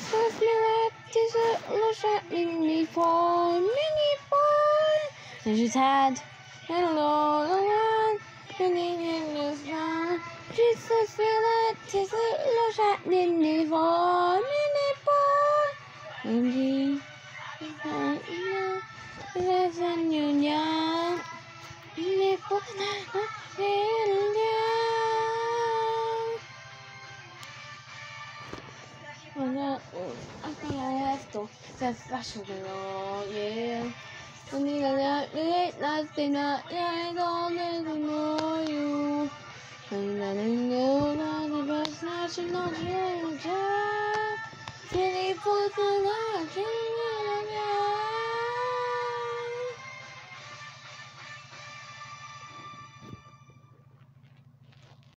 Jesus miraculous looks at me for and she's had hello the one singing in Jesus me for and is Well, I think I have to say special yeah. When you got it, nothing that I don't know you. And then you know that the best national treasure. Really put the